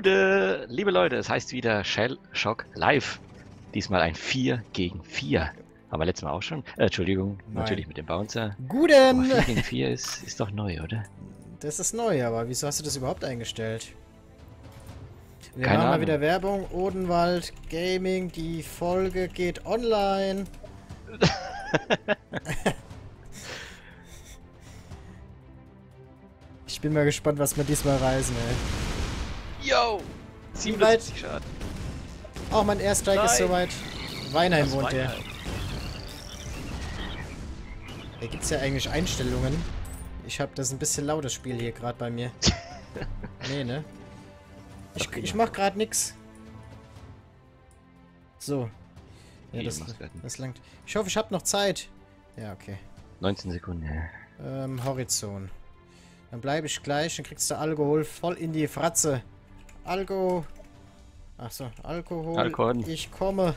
Gute, liebe Leute, es heißt wieder Shell Shock Live. Diesmal ein 4 gegen 4. Haben wir letztes Mal auch schon. Äh, Entschuldigung, Nein. natürlich mit dem Bouncer. Aber Guten! 4 gegen 4 ist, ist doch neu, oder? Das ist neu, aber wieso hast du das überhaupt eingestellt? Wir Keine machen mal Ahnung. wieder Werbung. Odenwald Gaming, die Folge geht online. ich bin mal gespannt, was wir diesmal reisen, ey. Yo! Wie weit? 77 Schaden. Auch mein Airstrike ist Nein. soweit. Weinheim Das wohnt war der. Da gibt's ja eigentlich Einstellungen. Ich habe das ein bisschen laut, das Spiel hier gerade bei mir. nee, ne? Ich, ich mach gerade nix. So. Ja, das, grad das langt. Ich hoffe, ich habe noch Zeit. Ja, okay. 19 Sekunden, ja. Ähm, Horizont. Dann bleibe ich gleich, dann kriegst du Alkohol voll in die Fratze. Alko. Ach so, Alkohol. Alkohol. Ich komme.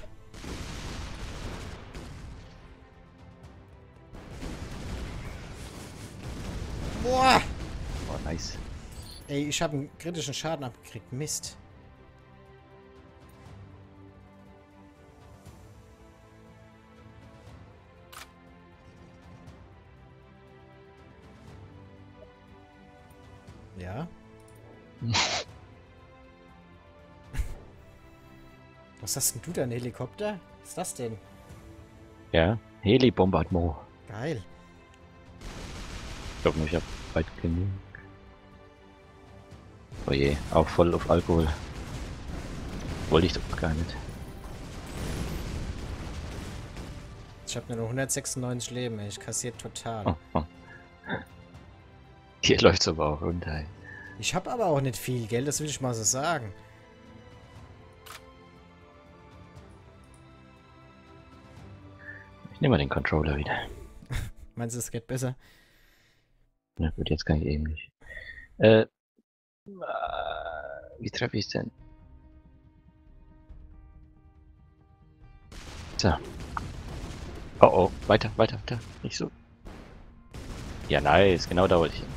Boah! Oh, nice. Ey, ich habe einen kritischen Schaden abgekriegt. Mist. Ja? Was hast denn du da, ein Helikopter? Was ist das denn? Ja, Heli-Bombardement. Geil. Ich glaube nicht, ich hab weit genug. Oh je, auch voll auf Alkohol. Wollte ich doch gar nicht. Ich habe nur noch 196 Leben. Ich kassiere total. Oh, oh. Hier läuft's aber auch runter. Ich habe aber auch nicht viel, gell? Das will ich mal so sagen. Nehme mal den Controller wieder. Meinst du, es geht besser? Na gut, jetzt kann ich eben nicht. Äh, äh, wie treffe ich denn? So. Oh oh, weiter, weiter, weiter. Nicht so. Ja, nice, genau da wollte ich hin.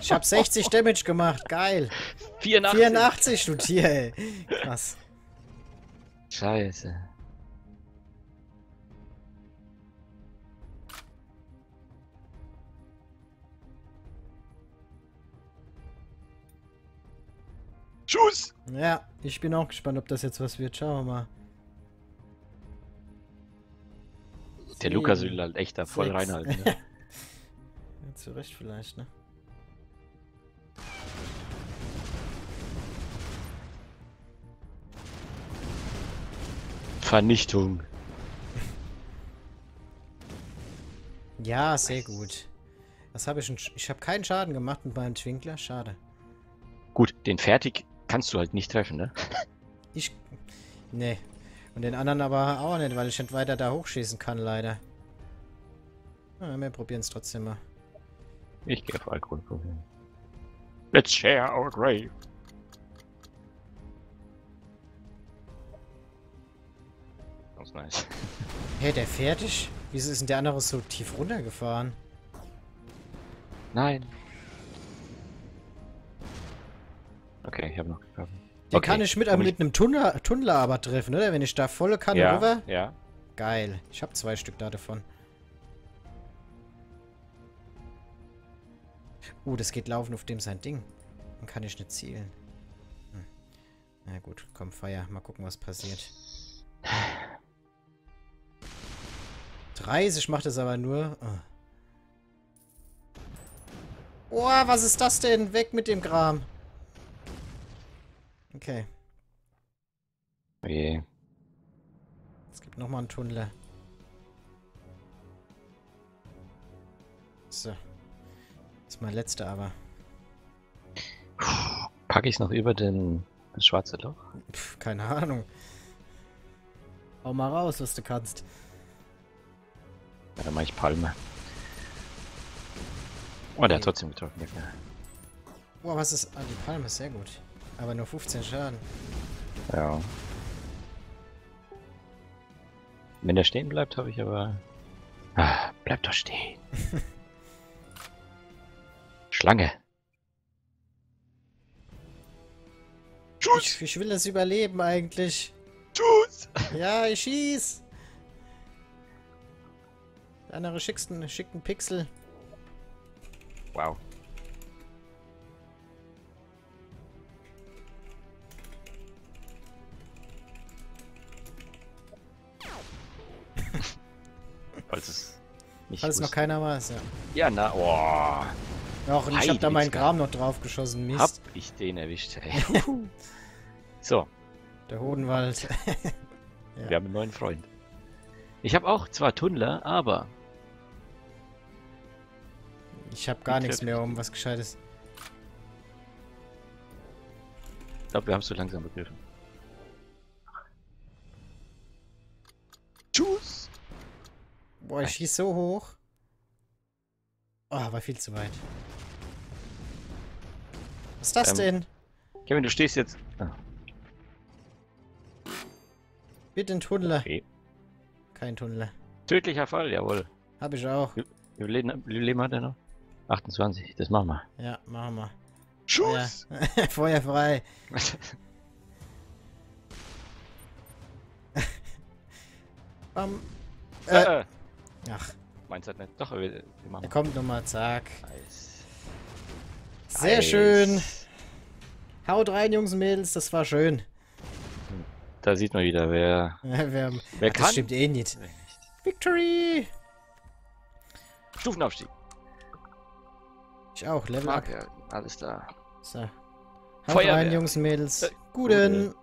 Ich habe 60 Damage gemacht. Geil. 84! 84, du Tier, ey. Krass. Scheiße. Schuss! Ja, ich bin auch gespannt, ob das jetzt was wird. Schauen wir mal. Der Lukas will halt echt da voll Sechs. reinhalten. Ne? Ja, zu Recht vielleicht, ne? Vernichtung. Ja, sehr gut. Was habe ich denn? Ich habe keinen Schaden gemacht mit meinem Twinkler. Schade. Gut, den fertig kannst du halt nicht treffen, ne? Ich. Nee. Und den anderen aber auch nicht, weil ich nicht weiter da hochschießen kann, leider. Ja, wir probieren es trotzdem mal. Ich gehe auf Alkohol probieren. Let's share our grave. Ist nice. Hey, der fertig? Wieso ist denn der andere so tief runtergefahren? Nein. Okay, ich habe noch getroffen. Den Okay, kann ich mit, mit einem Tunnler, Tunnler aber treffen, oder? Wenn ich da volle Kanne ja, rüber. ja. Geil. Ich habe zwei Stück da davon. Uh, das geht laufen auf dem sein Ding. Dann kann ich nicht zielen. Hm. Na gut, komm, Feier. Mal gucken, was passiert. 30 macht es aber nur. Oh. Oh, was ist das denn? Weg mit dem Kram. Okay, je. es gibt nochmal einen Tunnel. So. Das ist mein letzter aber. Packe ich noch über den, das schwarze Loch? Pff, keine Ahnung. Hau mal raus, was du kannst. Ja, dann mache ich Palme. Oh, der hat trotzdem getroffen. Boah, was ist. Ah, die Palme ist sehr gut. Aber nur 15 Schaden. Ja. Wenn der stehen bleibt, habe ich aber... Ah, bleib doch stehen. Schlange. Ich, ich will das überleben eigentlich. Tschüss! Ja, ich schieß. Der andere schicksten, schickten Pixel. Wow. Falls es nicht Falls noch keiner weiß, ja. Ja, na, oh, und ich hab da meinen Kram noch drauf geschossen. hab Mist. ich den erwischt. Ey. so, Der Hodenwald. Ja. wir haben einen neuen Freund. Ich habe auch zwar Tunnler, aber Ich hab gar nichts mehr um was Gescheites. ich glaube, wir haben es so langsam begriffen. Tschüss! Boah, ich schieß so hoch. Oh, war viel zu weit. Was ist das Ähm, denn? Kevin, du stehst jetzt. Ah, Bitte ein Tunnler. okay. Kein Tunnler. Tödlicher Fall, jawohl. Hab ich auch. Wie viel Leben, wie viel Leben hat er noch? 28, das machen wir. Ja, machen wir. Schuss! Ja. Feuer frei. Bam. Äh, äh, ach, meins hat nicht. Doch, wir, wir machen er kommt nochmal, zack. Nice. Sehr Nice. schön. Haut rein, Jungs und Mädels, das war schön. Da sieht man wieder, wer, Ja, wer ach, kann. das stimmt eh nicht. Wer nicht. Victory! Stufenaufstieg. Ich auch, Level up. Marke, alles da. So. Haut Feuerwehr. rein, Jungs und Mädels. Äh, Guten. Gute.